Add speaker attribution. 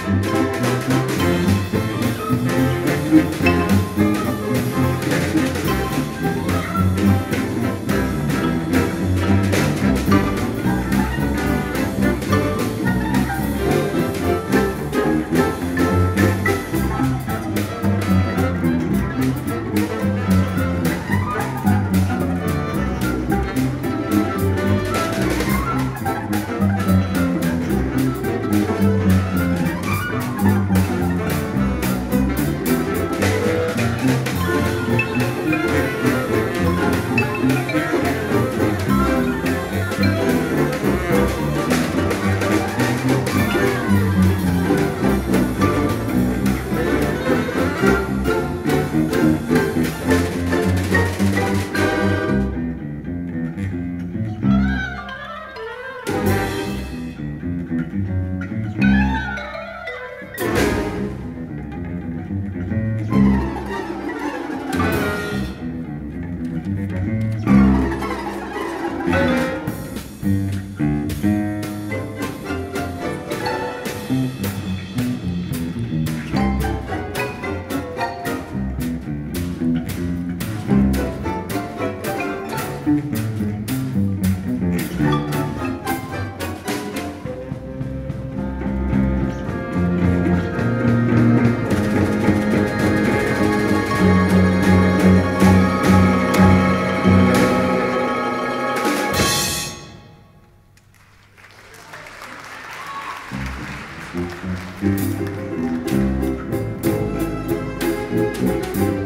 Speaker 1: Thank you. 嗯嗯 Thank you.